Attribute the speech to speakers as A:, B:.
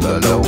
A: the low.